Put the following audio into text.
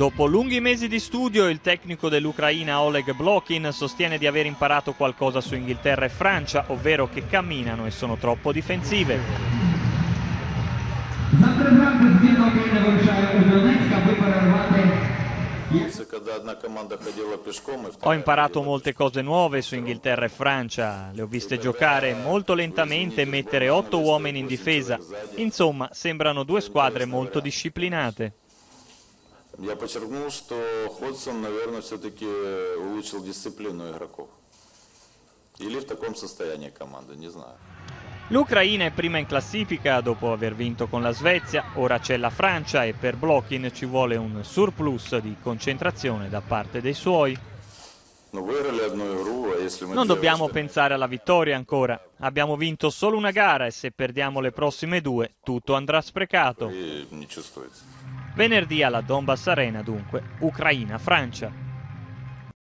Dopo lunghi mesi di studio, il tecnico dell'Ucraina Oleg Blokin sostiene di aver imparato qualcosa su Inghilterra e Francia, ovvero che camminano e sono troppo difensive. Ho imparato molte cose nuove su Inghilterra e Francia, le ho viste giocare molto lentamente e mettere otto uomini in difesa. Insomma, sembrano due squadre molto disciplinate Я подчеркнул, что Ходсон, наверное, все-таки улучшил дисциплину игроков. Или в таком состоянии команда, не знаю. L'Ucraina è prima in classifica dopo aver vinto con la Svezia, ora c'è la Francia e per Blockin ci vuole un surplus di concentrazione da parte dei suoi. Но выиграли одну игру, а если мы Non две dobbiamo выиграли, pensare alla vittoria ancora. Abbiamo vinto solo una gara e se perdiamo le prossime due tutto andrà sprecato. Venerdì alla Donbass Arena, dunque, Ucraina-Francia.